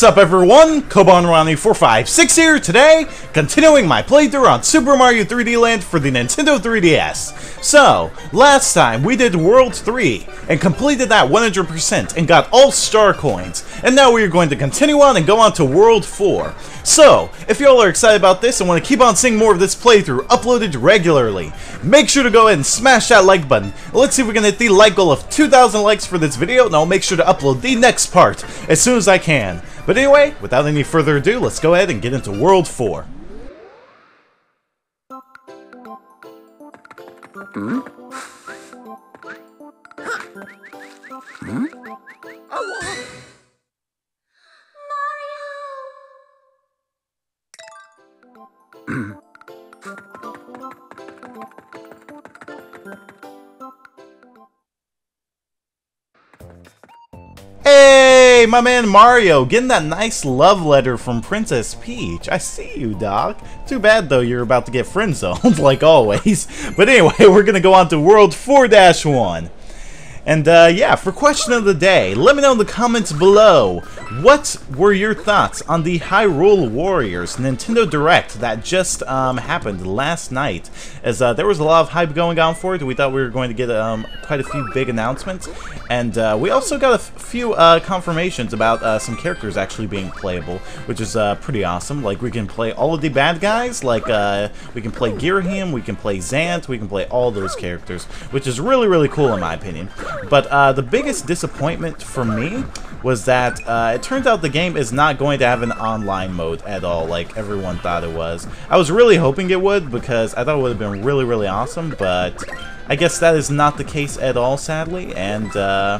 What's up everyone? Cobanermani456 here today, continuing my playthrough on Super Mario 3D Land for the Nintendo 3DS. So, last time we did World 3 and completed that 100% and got all star coins, and now we are going to continue on and go on to World 4. So, if y'all are excited about this and want to keep on seeing more of this playthrough uploaded regularly, make sure to go ahead and smash that like button. Let's see if we can hit the like goal of 2,000 likes for this video, and I'll make sure to upload the next part as soon as I can. But anyway, without any further ado, let's go ahead and get into World 4. Hmm? Hmm? Hey, my man Mario, getting that nice love letter from Princess Peach. I see you, Doc. Too bad, though, you're about to get friend-zoned, like always. But anyway, we're gonna go on to World 4-1. And uh, yeah, for question of the day, let me know in the comments below, what were your thoughts on the Hyrule Warriors Nintendo Direct that just um, happened last night? As uh, there was a lot of hype going on for it, we thought we were going to get um, quite a few big announcements, and uh, we also got a few uh, confirmations about uh, some characters actually being playable, which is uh, pretty awesome. Like we can play all of the bad guys, like we can play Ghirahim, we can play Zant, we can play all those characters, which is really really cool in my opinion. But uh, the biggest disappointment for me was that uh, it turns out the game is not going to have an online mode at all, like everyone thought it was. I was really hoping it would because I thought it would have been really, really awesome, but I guess that is not the case at all, sadly, and uh,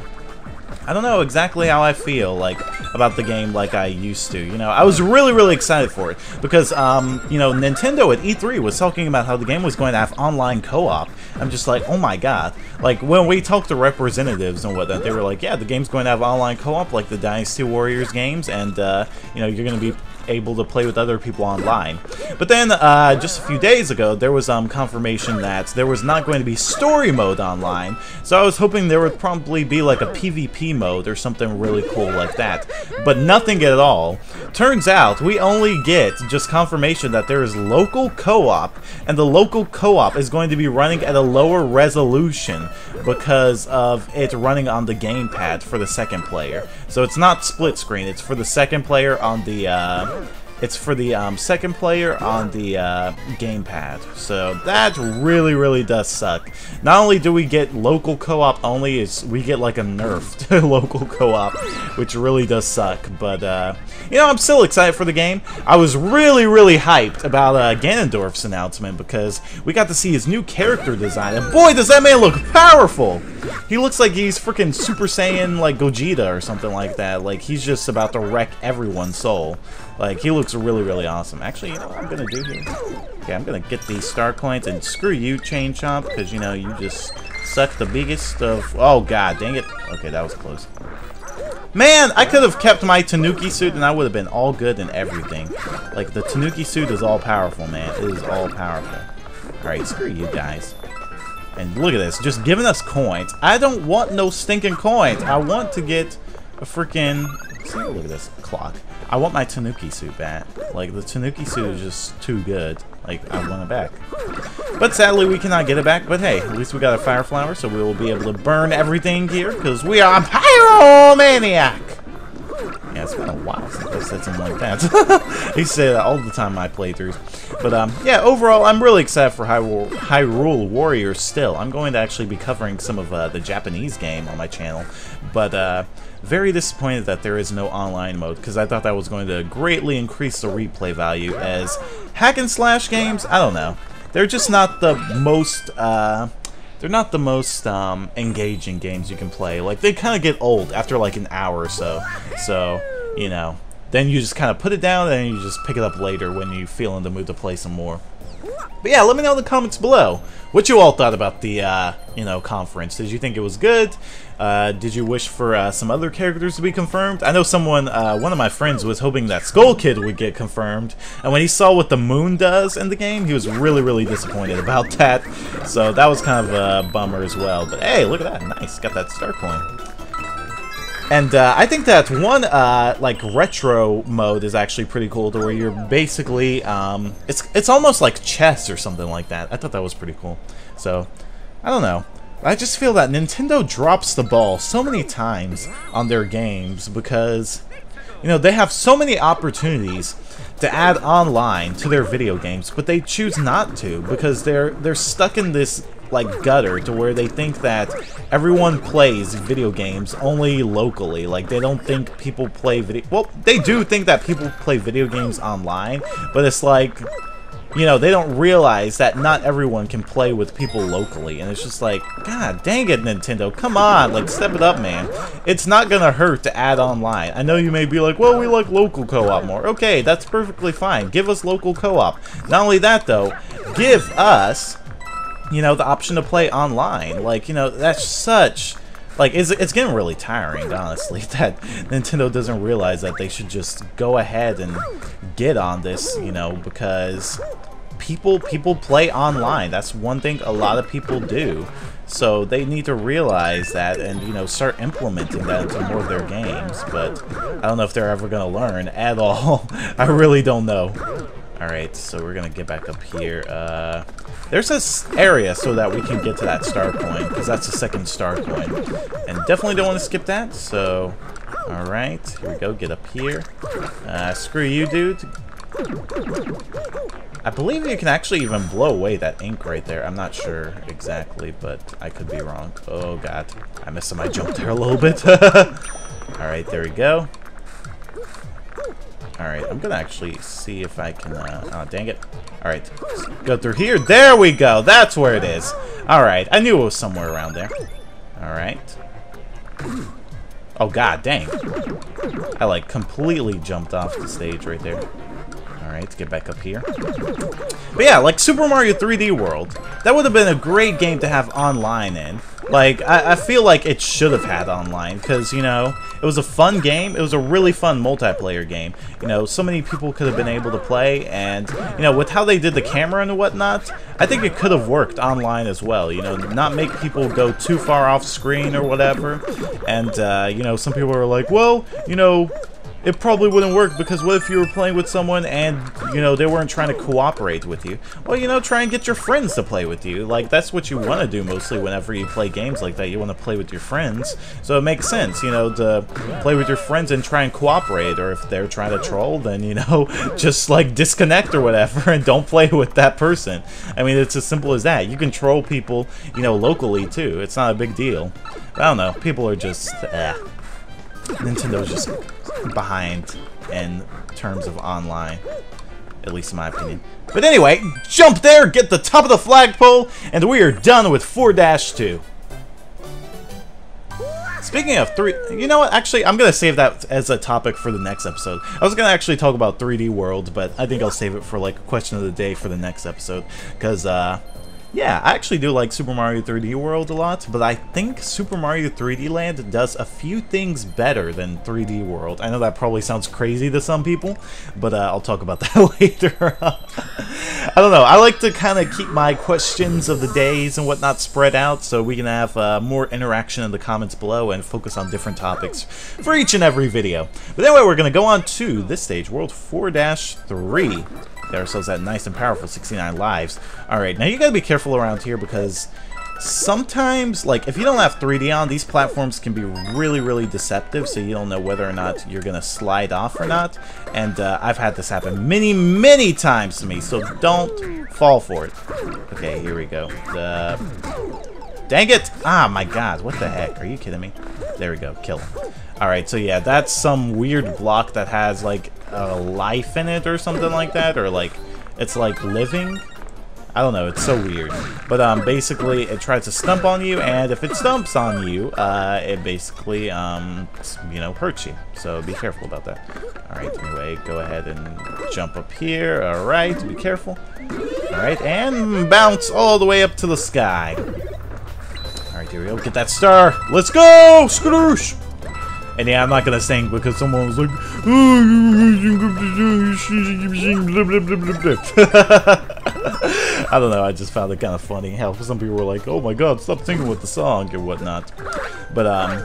I don't know exactly how I feel like about the game like I used to. You know, I was really, really excited for it because, um, you know, Nintendo at E3 was talking about how the game was going to have online co-op. I'm just like, oh my god. Like, when we talked to representatives and whatnot, they were like, yeah, the game's going to have online co-op like the Dynasty Warriors games, and, uh, you know, you're going to be able to play with other people online. But then, uh, just a few days ago, there was um, confirmation that there was not going to be story mode online, so I was hoping there would probably be like a PvP mode or something really cool like that. But nothing at all. Turns out, we only get just confirmation that there is local co-op, and the local co-op is going to be running at a lower resolution because of it running on the gamepad for the second player. So it's not split screen, it's for the second player on the uh, it's for the um, second player on the uh, gamepad. So that really, really does suck. Not only do we get local co-op only, is we get like a nerfed local co-op, which really does suck. But, uh, you know, I'm still excited for the game. I was really, really hyped about uh, Ganondorf's announcement because we got to see his new character design. And boy, does that man look powerful! He looks like he's freaking Super Saiyan like Gogeta or something like that. Like, he's just about to wreck everyone's soul. Like, he looks really, really awesome. Actually, you know what I'm gonna do here? Okay, I'm gonna get these star coins and screw you, Chain Chomp, because, you know, you just suck the biggest of... Oh, god, dang it. Okay, that was close. Man, I could have kept my Tanuki suit and I would have been all good and everything. Like, the Tanuki suit is all powerful, man. It is all powerful. Alright, screw you guys. And look at this, just giving us coins. I don't want no stinking coins. I want to get a freaking... Look at this clock. I want my Tanuki suit back. Like, the Tanuki suit is just too good. Like, I want it back. But sadly, we cannot get it back. But hey, at least we got a Fire Flower, so we will be able to burn everything here, because we are Pyromaniac! It's been a while since I said something like that. he say that all the time my playthroughs. But um, yeah, overall, I'm really excited for Hyrule, Hyrule Warriors still. I'm going to actually be covering some of uh, the Japanese game on my channel. But uh, very disappointed that there is no online mode, because I thought that was going to greatly increase the replay value, as hack and slash games, I don't know. They're just not the most, uh, they're not the most um, engaging games you can play. Like, they kind of get old after like an hour or so. So, you know, then you just kind of put it down and you just pick it up later when you feel in the mood to play some more. But yeah, let me know in the comments below what you all thought about the, uh, you know, conference. Did you think it was good? Uh, did you wish for uh, some other characters to be confirmed? I know someone, uh, one of my friends was hoping that Skull Kid would get confirmed, and when he saw what the moon does in the game, he was really, really disappointed about that. So that was kind of a bummer as well. But hey, look at that. Nice. Got that star coin. And uh, I think that one uh, like retro mode is actually pretty cool, to where you're basically um, it's it's almost like chess or something like that. I thought that was pretty cool. So I don't know. I just feel that Nintendo drops the ball so many times on their games because you know they have so many opportunities to add online to their video games, but they choose not to because they're they're stuck in this like gutter to where they think that everyone plays video games only locally. Like they don't think people play video. Well, they do think that people play video games online, but it's like you know, they don't realize that not everyone can play with people locally. And it's just like, God dang it, Nintendo. Come on, like, step it up, man. It's not gonna hurt to add online. I know you may be like, well, we like local co-op more. Okay, that's perfectly fine. Give us local co-op. Not only that, though, give us you know, the option to play online. Like, you know, that's such... Like, it's, it's getting really tiring, honestly, that Nintendo doesn't realize that they should just go ahead and get on this, you know, because people people play online. That's one thing a lot of people do. So they need to realize that and, you know, start implementing that into more of their games. But I don't know if they're ever going to learn at all. I really don't know. Alright, so we're to get back up here. Uh, there's this area so that we can get to that star coin, because that's the second star coin. And definitely don't want to skip that, so... Alright, here we go, get up here. Uh, screw you, dude. I believe you can actually even blow away that ink right there. I'm not sure exactly, but I could be wrong. Oh god, I missed my jump there a little bit. Alright, there we go. Alright, I'm gonna actually see if I can, uh, oh, dang it. Alright, go through here. There we go! That's where it is! Alright, I knew it was somewhere around there. Alright. Oh god, dang. I, like, completely jumped off the stage right there. Alright, let's get back up here. But yeah, like Super Mario 3D World, that would have been a great game to have online in. Like, I, I feel like it should have had online, because, you know, it was a fun game. It was a really fun multiplayer game. You know, so many people could have been able to play, and, you know, with how they did the camera and whatnot, I think it could have worked online as well. You know, not make people go too far off screen or whatever. And, uh, you know, some people were like, well, you know, it probably wouldn't work because what if you were playing with someone and, you know, they weren't trying to cooperate with you? Well, you know, try and get your friends to play with you. Like, that's what you want to do mostly whenever you play games like that. You want to play with your friends. So it makes sense, you know, to play with your friends and try and cooperate. Or if they're trying to troll, then, you know, just, like, disconnect or whatever and don't play with that person. I mean, it's as simple as that. You can troll people, you know, locally, too. It's not a big deal. But I don't know. People are just, eh. Nintendo's just behind in terms of online. At least in my opinion. But anyway, jump there, get the top of the flagpole, and we are done with 4-2. Speaking of 3... You know what? Actually, I'm going to save that as a topic for the next episode. I was going to actually talk about 3D World, but I think I'll save it for, like, question of the day for the next episode. Because, uh... Yeah, I actually do like Super Mario 3D World a lot, but I think Super Mario 3D Land does a few things better than 3D World. I know that probably sounds crazy to some people, but uh, I'll talk about that later. I don't know, I like to kind of keep my questions of the days and whatnot spread out so we can have uh, more interaction in the comments below and focus on different topics for each and every video. But anyway, we're going to go on to this stage, World 4-3. Get ourselves that nice and powerful 69 lives. Alright, now you gotta be careful around here because sometimes, like, if you don't have 3D on, these platforms can be really, really deceptive, so you don't know whether or not you're gonna slide off or not. And uh, I've had this happen many, many times to me, so don't fall for it. Okay, here we go. Dang it! Ah, my god, what the heck? Are you kidding me? There we go, kill him. Alright, so yeah, that's some weird block that has, like, a life in it or something like that, or like it's like living. I don't know, it's so weird. But um, basically, it tries to stump on you, and if it stumps on you, uh, it basically, um, you know, hurts you. So be careful about that. Alright, anyway, go ahead and jump up here. Alright, be careful. Alright, and bounce all the way up to the sky. Alright, here we go. Get that star. Let's go! Skadoosh! And yeah, I'm not gonna sing because someone was like, I don't know, I just found it kind of funny how some people were like, oh my god, stop singing with the song and whatnot. But, um,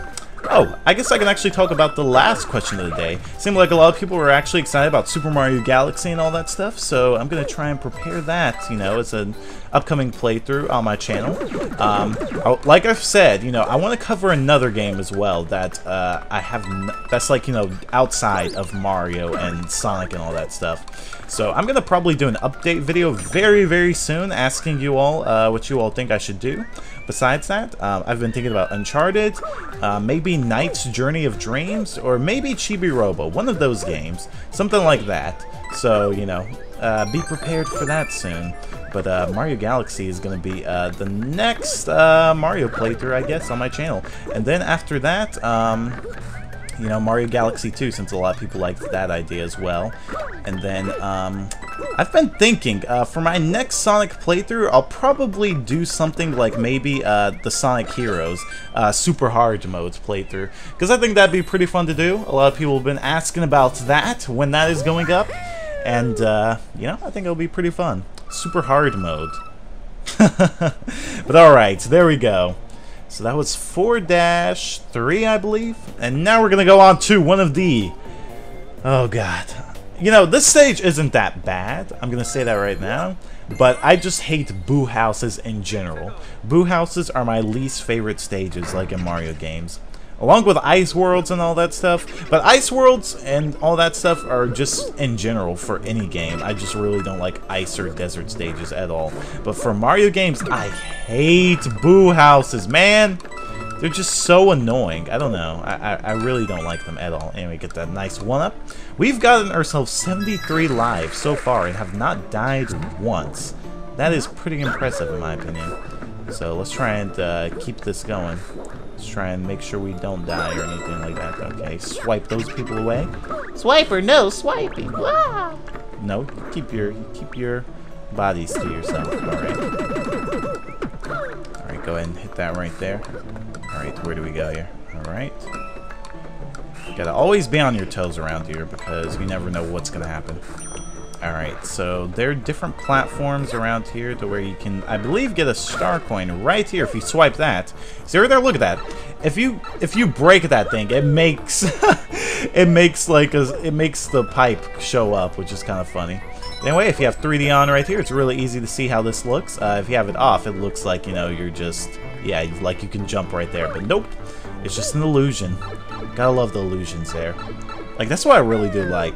Oh, I guess I can actually talk about the last question of the day. Seemed like a lot of people were actually excited about Super Mario Galaxy and all that stuff, so I'm going to try and prepare that, you know, as an upcoming playthrough on my channel. Um, like I've said, you know, I want to cover another game as well that uh, I have, that's like, you know, outside of Mario and Sonic and all that stuff. So I'm going to probably do an update video very, very soon asking you all uh, what you all think I should do. Besides that, um, I've been thinking about Uncharted, uh, maybe NiGHTS Journey of Dreams, or maybe Chibi Robo, one of those games, something like that. So, you know, uh, be prepared for that soon. But uh, Mario Galaxy is going to be uh, the next uh, Mario playthrough, I guess, on my channel. And then after that, um, you know, Mario Galaxy 2, since a lot of people liked that idea as well. And then, um, I've been thinking, uh, for my next Sonic playthrough, I'll probably do something like maybe uh, the Sonic Heroes uh, Super Hard Modes playthrough, because I think that'd be pretty fun to do. A lot of people have been asking about that, when that is going up, and, uh, you know, I think it'll be pretty fun. Super Hard Mode. but alright, there we go. So that was 4-3, I believe. And now we're going to go on to one of the... Oh, God. You know, this stage isn't that bad. I'm going to say that right now. But I just hate boo houses in general. Boo houses are my least favorite stages, like in Mario games along with ice worlds and all that stuff. But ice worlds and all that stuff are just in general for any game. I just really don't like ice or desert stages at all. But for Mario games, I hate boo houses, man. They're just so annoying. I don't know. I, I, I really don't like them at all. Anyway, get that nice one up. We've gotten ourselves 73 lives so far and have not died once. That is pretty impressive in my opinion. So let's try and uh, keep this going. Let's try and make sure we don't die or anything like that. Okay, swipe those people away. Swiper, no swiping. Wow. No, keep your keep your bodies to yourself. All right. All right, go ahead and hit that right there. All right, where do we go here? All right. Gotta always be on your toes around here because you never know what's gonna happen. Alright, so there are different platforms around here to where you can, I believe, get a star coin right here if you swipe that. See right there, look at that. If you if you break that thing, it makes it makes like a, it makes the pipe show up, which is kind of funny. Anyway, if you have 3D on right here, it's really easy to see how this looks. Uh, if you have it off, it looks like, you know, you're just, yeah, like you can jump right there. But nope, it's just an illusion. Gotta love the illusions there. Like, that's what I really do like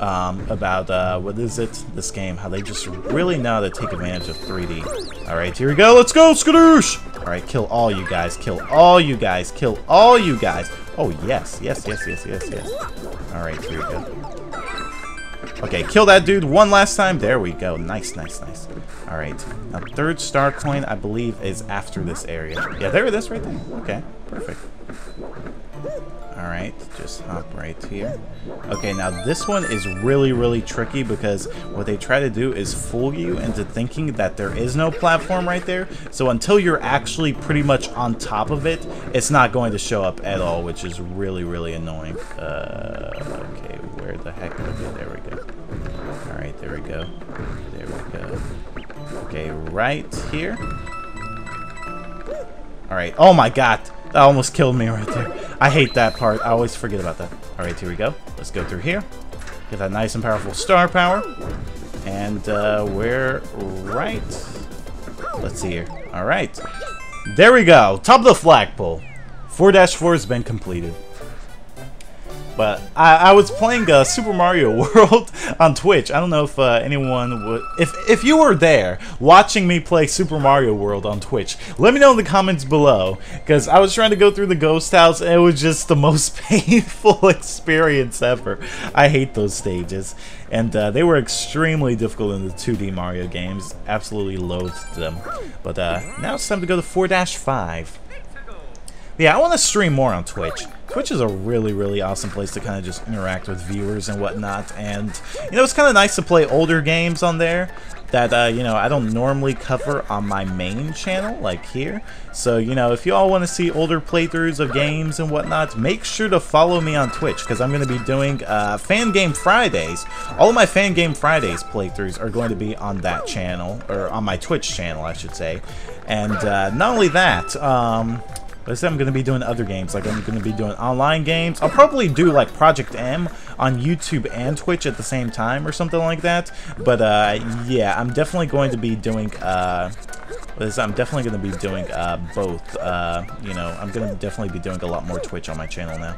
um, about, uh, what is it, this game, how they just really know how to take advantage of 3D. Alright, here we go, let's go, Skadoosh! Alright, kill all you guys, kill all you guys, kill all you guys. Oh, yes, yes, yes, yes, yes, yes. Alright, here we go. Okay, kill that dude one last time. There we go. Nice, nice, nice. Alright. Now, third star coin, I believe, is after this area. Yeah, there it is right there. Okay, perfect. Alright, just hop right here. Okay, now this one is really, really tricky because what they try to do is fool you into thinking that there is no platform right there. So until you're actually pretty much on top of it, it's not going to show up at all, which is really, really annoying. Uh, okay, where the heck? Okay, there we go. We go. There we go. Okay, right here. Alright, oh my god! That almost killed me right there. I hate that part. I always forget about that. Alright, here we go. Let's go through here. Get that nice and powerful star power. And uh, we're right. Let's see here. Alright. There we go. Top of the flagpole. 4-4 has been completed. But I, I was playing uh, Super Mario World on Twitch. I don't know if uh, anyone would... If, if you were there watching me play Super Mario World on Twitch, let me know in the comments below. Because I was trying to go through the ghost house and it was just the most painful experience ever. I hate those stages. And uh, they were extremely difficult in the 2D Mario games. Absolutely loathed them. But uh, now it's time to go to 4-5. Yeah, I want to stream more on Twitch. Twitch is a really, really awesome place to kind of just interact with viewers and whatnot. And, you know, it's kind of nice to play older games on there that, uh, you know, I don't normally cover on my main channel, like here. So, you know, if you all want to see older playthroughs of games and whatnot, make sure to follow me on Twitch, because I'm going to be doing uh, Fan Game Fridays. All of my Fan Game Fridays playthroughs are going to be on that channel, or on my Twitch channel, I should say. And uh, not only that, um, Instead I'm going to be doing other games. Like I'm going to be doing online games. I'll probably do like Project M on YouTube and Twitch at the same time or something like that. But uh, yeah, I'm definitely going to be doing... Uh, I'm definitely going to be doing uh, both. Uh, you know, I'm going to definitely be doing a lot more Twitch on my channel now.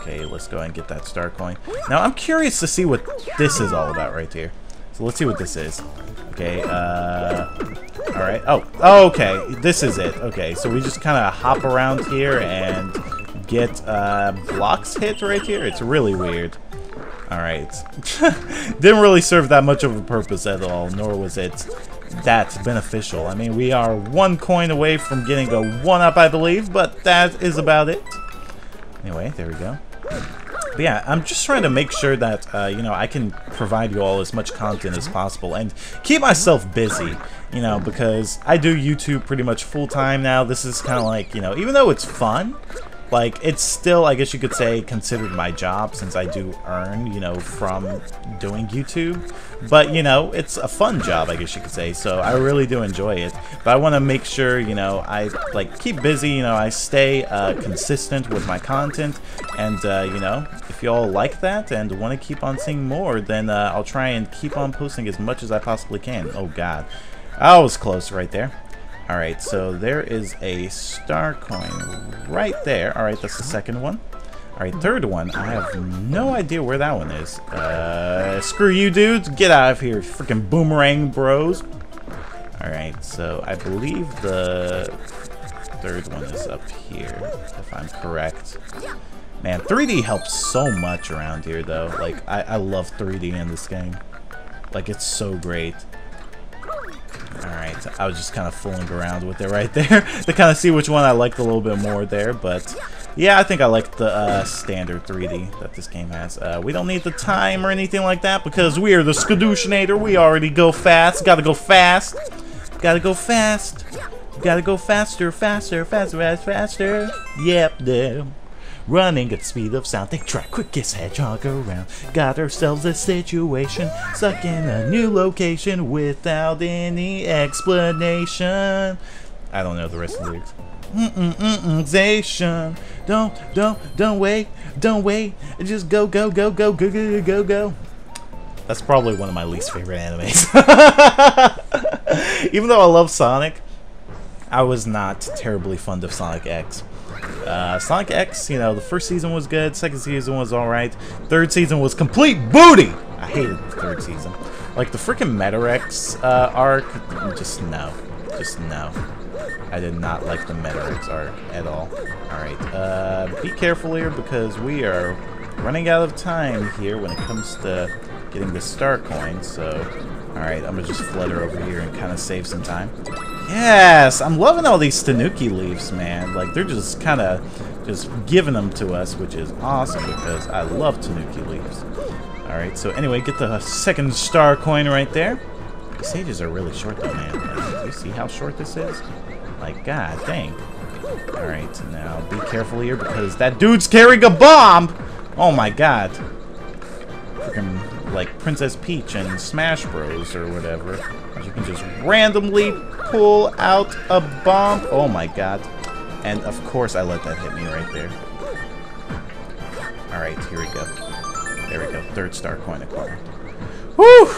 Okay, let's go ahead and get that star coin. Now, I'm curious to see what this is all about right here. So let's see what this is. Okay, uh... Alright. Oh, oh, okay. This is it. Okay, so we just kind of hop around here and get uh, blocks hit right here. It's really weird. Alright. Didn't really serve that much of a purpose at all, nor was it that beneficial. I mean, we are one coin away from getting a 1-up, I believe, but that is about it. Anyway, there we go. But yeah, I'm just trying to make sure that, uh, you know, I can provide you all as much content as possible and keep myself busy, you know, because I do YouTube pretty much full-time now. This is kind of like, you know, even though it's fun, like, it's still, I guess you could say, considered my job since I do earn, you know, from doing YouTube. But, you know, it's a fun job, I guess you could say, so I really do enjoy it. But I want to make sure, you know, I, like, keep busy, you know, I stay uh, consistent with my content. And, uh, you know, if you all like that and want to keep on seeing more, then uh, I'll try and keep on posting as much as I possibly can. Oh, God. I was close right there. Alright, so there is a star coin right there. Alright, that's the second one. Alright, third one. I have no idea where that one is. Uh, screw you dudes. Get out of here, freaking boomerang bros. Alright, so I believe the third one is up here, if I'm correct. Man, 3D helps so much around here, though. Like, I, I love 3D in this game. Like, it's so great. Alright, I was just kind of fooling around with it right there to kind of see which one I liked a little bit more there, but yeah, I think I like the uh, standard 3D that this game has. Uh, we don't need the time or anything like that because we are the Skadooshinator. We already go fast. Gotta go fast. Gotta go fast. Gotta go faster, faster, faster, faster. Yep, damn. Running at speed of sound, they track quickest hedgehog around. Got ourselves a situation, stuck in a new location without any explanation. I don't know the rest of the lyrics. Mm-mm-mm-mm-zation. Don't, don't, don't wait, don't wait. Just go, go, go, go, go, go, go, go. That's probably one of my least favorite animes. Even though I love Sonic, I was not terribly fond of Sonic X. Uh, Sonic X, you know, the first season was good, second season was alright, third season was complete booty! I hated the third season. Like, the freaking Metarex uh, arc, just no. Just no. I did not like the Metarex arc at all. Alright, uh, be careful here because we are running out of time here when it comes to getting the star coin, so... Alright, I'm gonna just flutter over here and kind of save some time. Yes! I'm loving all these Tanuki leaves, man. Like, they're just kind of just giving them to us, which is awesome because I love Tanuki leaves. Alright, so anyway, get the second star coin right there. These stages are really short though, man. Like, do you see how short this is? Like, god dang. Alright, now be careful here because that dude's carrying a bomb! Oh my god. Like Princess Peach and Smash Bros. or whatever. You can just randomly pull out a bomb. Oh my god. And of course I let that hit me right there. Alright, here we go. There we go. Third star coin acquired. Whew!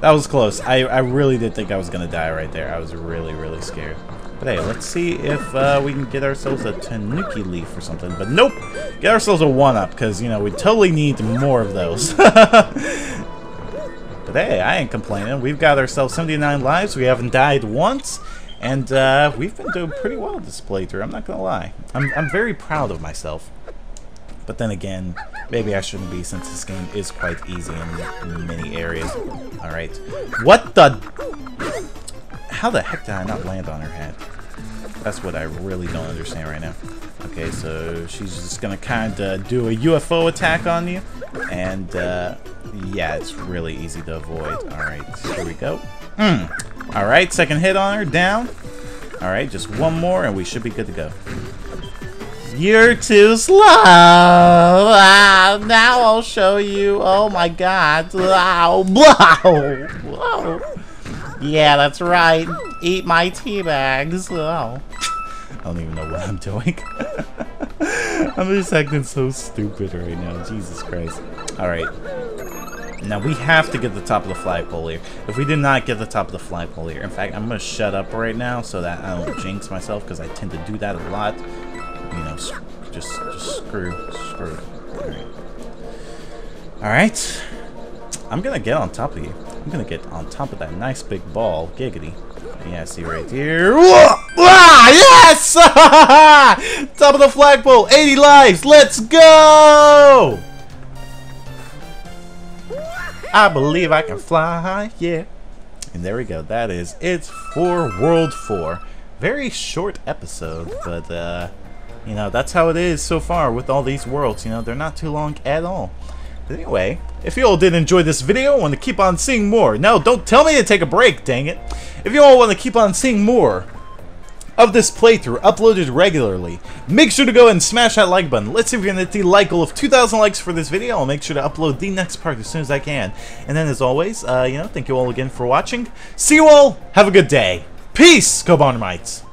That was close. I, I really did think I was to die right there. I was really, really scared. Hey, let's see if uh, we can get ourselves a Tanuki leaf or something. But nope! Get ourselves a 1-up, because, you know, we totally need more of those. but hey, I ain't complaining. We've got ourselves 79 lives. We haven't died once. And uh, we've been doing pretty well this playthrough, I'm not going to lie. I'm, I'm very proud of myself. But then again, maybe I shouldn't be since this game is quite easy in, in many areas. Alright. What the... How the heck did I not land on her head? That's what I really don't understand right now. Okay, so she's just gonna kind of do a UFO attack on you. And, uh, yeah, it's really easy to avoid. Alright, here we go. Mm. Alright, second hit on her, down. Alright, just one more and we should be good to go. You're too slow. Ah, now I'll show you. Oh my god. Wow. Wow. Wow. Yeah, that's right. Eat my tea bags. Oh. I don't even know what I'm doing. I'm just acting so stupid right now. Jesus Christ. Alright. Now we have to get the top of the flagpole here. If we did not get the top of the flagpole here, in fact, I'm gonna shut up right now so that I don't jinx myself because I tend to do that a lot. You know, just just screw, screw. All right. All right. I'm gonna get on top of you. I'm gonna get on top of that nice big ball, giggity. Yeah, see right here. Ah, yes! top of the flagpole, 80 lives. Let's go! I believe I can fly, yeah. And there we go. That is it for World 4. Very short episode, but, uh, you know, that's how it is so far with all these worlds. You know, they're not too long at all. Anyway, if you all did enjoy this video want to keep on seeing more, no, don't tell me to take a break, dang it. If you all want to keep on seeing more, of this playthrough uploaded regularly. Make sure to go and smash that like button. Let's see if we can hit the like goal of 2,000 likes for this video. I'll make sure to upload the next part as soon as I can. And then as always, uh, you know, thank you all again for watching. See you all. Have a good day. Peace, Go Bonnermites.